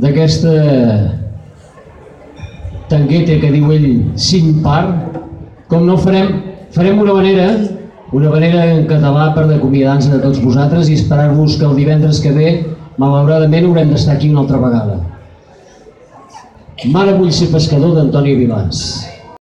d'aquesta tangueta que diu ell cinc part, com no farem, farem una manera, una manera en català per acomiadar-nos de tots vosaltres i esperar-vos que el divendres que ve, malauradament, haurem d'estar aquí una altra vegada. Mare vull ser pescador d'Antoni Vilans.